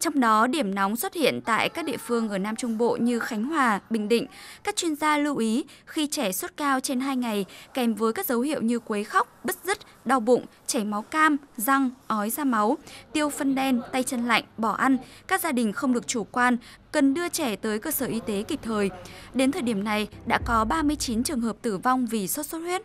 Trong đó, điểm nóng xuất hiện tại các địa phương ở Nam Trung Bộ như Khánh Hòa, Bình Định. Các chuyên gia lưu ý khi trẻ sốt cao trên 2 ngày kèm với các dấu hiệu như quấy khóc, bứt rứt, đau bụng, chảy máu cam, răng, ói ra máu, tiêu phân đen, tay chân lạnh, bỏ ăn, các gia đình không được chủ quan, cần đưa trẻ tới cơ sở y tế kịp thời. Đến thời điểm này đã có 39 trường hợp tử vong vì sốt xuất huyết.